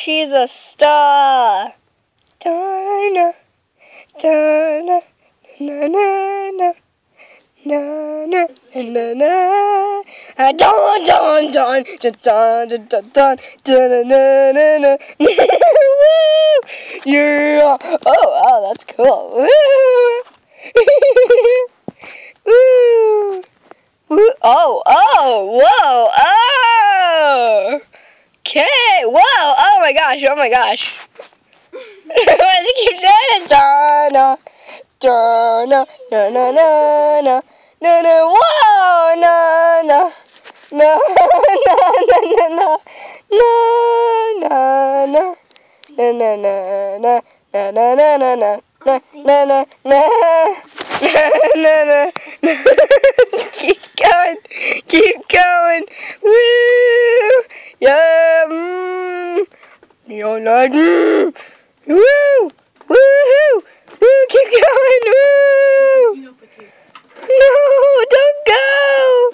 She's a star. Dinah, Dinah, na na na. Na na na na na Don Don Don Don Don Don Don Na na na na Woo! Yeah! Oh wow, that's cool. Woo! Woo! Oh oh whoa! Oh! Okay, whoa! Oh my gosh! Oh my gosh! Keep you're like mm. woo woo woo keep going woo no, don't go!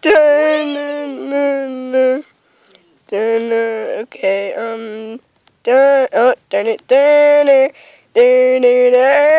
Dun, dun, dun, dun, dun, okay, um, dun, oh, darn it, darn it, darn it, darn it,